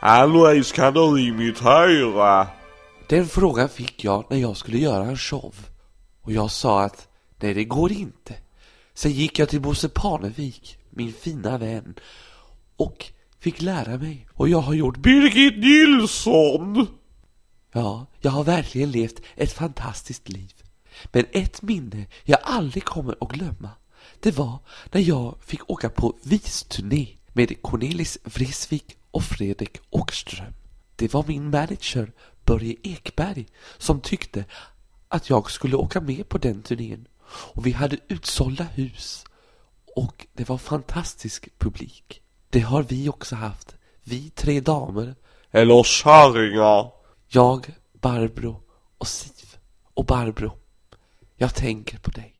Alois kan du imitera? Den frågan fick jag när jag skulle göra en show. Och jag sa att nej, det går inte. Sen gick jag till Bosse Parnevik, min fina vän, och fick lära mig. Och jag har gjort Birgit Nilsson! Ja, jag har verkligen levt ett fantastiskt liv. Men ett minne jag aldrig kommer att glömma, det var när jag fick åka på visturné med Cornelis Vreeswijk och Fredrik Åkström. Det var min manager Börje Ekberg som tyckte att jag skulle åka med på den turnén. Och vi hade utsålda hus och det var fantastisk publik. Det har vi också haft, vi tre damer. Eller kärringar. Jag, Barbro och Siv. Och Barbro, jag tänker på dig.